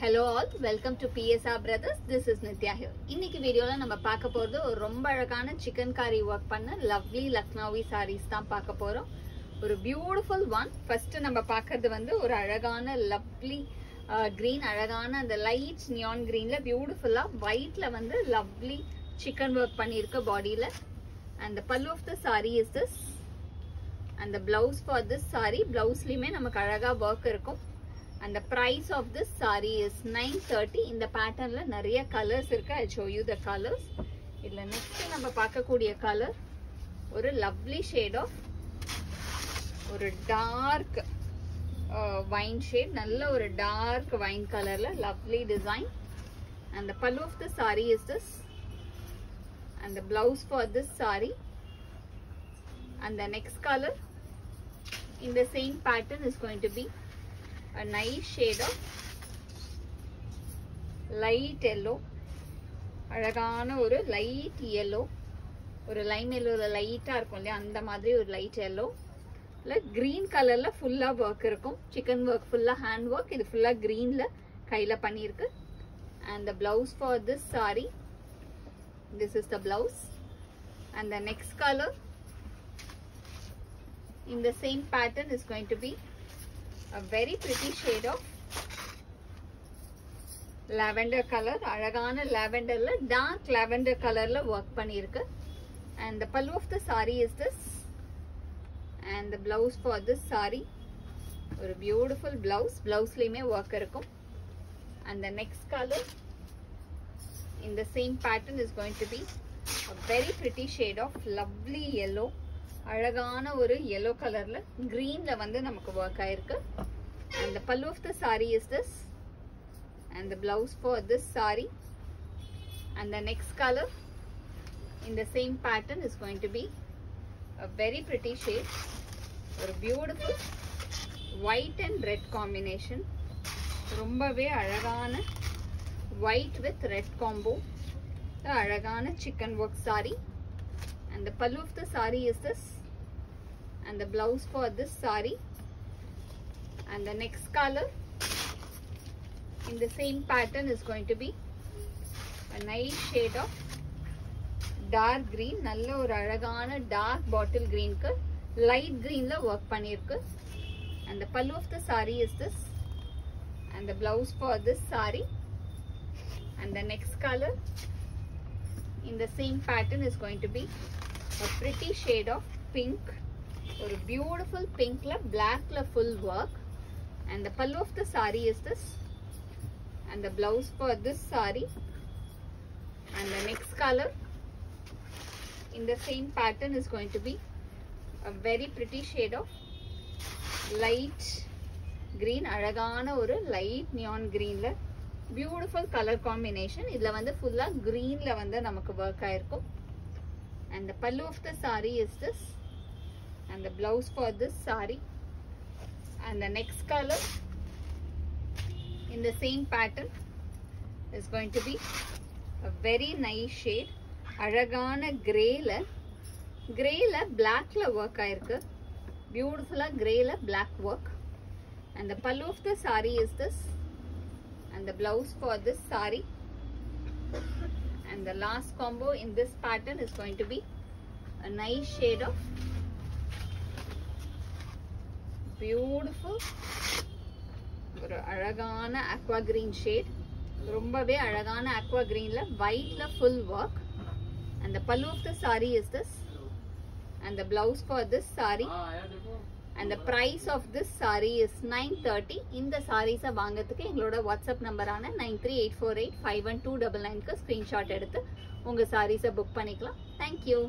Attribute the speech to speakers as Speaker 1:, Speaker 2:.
Speaker 1: Hello all welcome to BSR brothers this is Nithya here இன்னைக்கு வீடியோவில் நம்ம பார்க்க போகிறது ஒரு ரொம்ப அழகான சிக்கன் காரி ஒர்க் பண்ண லவ்லி லக்னோவி சாரீஸ் தான் பார்க்க போகிறோம் ஒரு பியூட்டிஃபுல் ஒன் ஃபர்ஸ்ட் நம்ம பார்க்கறது வந்து ஒரு அழகான லவ்லி க்ரீன் அழகான அந்த லைட் நியான் க்ரீனில் பியூட்டிஃபுல்லாக ஒயிட்டில் வந்து லவ்லி சிக்கன் ஒர்க் பண்ணியிருக்க பாடியில் அந்த pallu of the sari is this அந்த பிளவுஸ் ஃபார் திஸ் சாரி பிளவுஸ்லயுமே நமக்கு அழகாக ஒர்க் இருக்கும். அந்த price of this sari is nine thirty இந்த பேட்டர்ன்ல நிறைய கலர்ஸ் இருக்கு. I show you the colours இதுல நெக்ஸ்ட் நம்ம பார்க்கக்கூடிய கலர் ஒரு லவ்லி ஷேட் ஆஃப் ஒரு டார்க் வைன் ஷேட் நல்ல ஒரு டார்க் வைன் கலர்ல லவ்லி டிசைன் அந்த pallu of the sari is this and the blouse for this saree. And the next color in the same pattern is going to be a nice shade of light yellow. அழகான ஒரு light yellow ஒரு lime எல்லோவில் லைட்டாக இருக்கும் இல்லையா? அந்த மாதிரி ஒரு லைட் எல்லோ இல்லை கிரீன் கலரில் ஃபுல்லாக ஒர்க் இருக்கும். சிக்கன் ஒர்க் ஃபுல்லாக ஹேண்ட் ஒர்க் இது ஃபுல்லாக க்ரீனில் கையில் பண்ணியிருக்கு. And the blouse for this sari this is the blouse. And the next colour in the same pattern is going to be a very pretty shade of lavender color அழகான லாவெண்டர்ல dark lavender colorல work பண்ணியிருக்கு and the pallu of the saree is this and the blouse for this saree ஒரு beautiful blouse பிளவுஸ்லயுமே work இருக்கும் and the next color in the same pattern is going to be a very pretty shade of lovely yellow அழகான ஒரு yellow கலர்ல greenல வந்து நமக்கு work ஆயிருக்கு and the pallu of the saree is this and the blouse for this saree and the next color in the same pattern is going to be a very pretty shade ஒரு beautiful white and red combination ரொம்பவே அழகான white with red combo அழகான chicken work saree and the pallu of the saree is this and the blouse for this saree and the next color in the same pattern is going to be a nice shade of dark green நல்ல ஒரு அழகான dark bottle green க்கு light greenல work பண்ணியிருக்கு and the pallu of the saree is this and the blouse for this saree and the next color in the same pattern is going to be a pretty shade of pink Or a beautiful pinkல blackல full work and the pallu of the saree is this and the blouse for this saree and the next color in the same pattern is going to be a very pretty shade of light green அழகான ஒரு light neon greenல beautiful colour combination இதுல வந்து ஃபுல்லா கிரீன்ல வந்து நமக்கு work ஆயிருக்கும் and the pallu of the sari is this and the blouse for this sari and the next colour in the same pattern is going to be a very nice shade அழகான கிரேல கிரேல பிளாக்ல work ஆயிருக்கு பியூட்டிஃபுல்லா கிரேல black work and the pallu of the sari is this and the blouse for this sari and the last combo in this pattern is going to be a nice shade of beautiful ஒரு அழகான aqua green shade ரொம்பவே அழகான aqua கிரீன்ல ஒயிட்ல full work அந்த the pallu of the sari is this and the blouse for this sari of this price is nine thirty இந்த சாரீஸை வாங்கத்துக்கு எங்களோட WhatsApp நம்பரான nine three eight four eight five one two double 93848512999க்கு screenshot எடுத்து உங்கள் sarees book பண்ணிக்கலாம் thank you